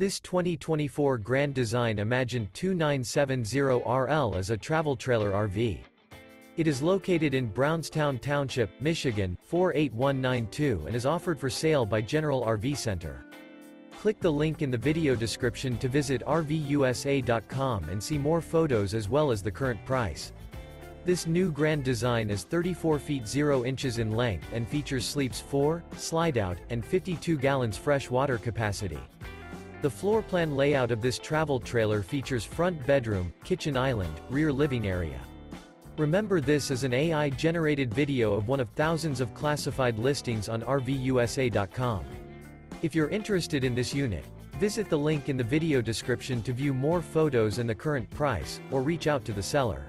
This 2024 Grand Design Imagine 2970RL is a travel trailer RV. It is located in Brownstown Township, Michigan, 48192 and is offered for sale by General RV Center. Click the link in the video description to visit RVUSA.com and see more photos as well as the current price. This new Grand Design is 34 feet 0 inches in length and features sleeps 4, slide out, and 52 gallons fresh water capacity. The floor plan layout of this travel trailer features front bedroom, kitchen island, rear living area. Remember this is an AI-generated video of one of thousands of classified listings on RVUSA.com. If you're interested in this unit, visit the link in the video description to view more photos and the current price, or reach out to the seller.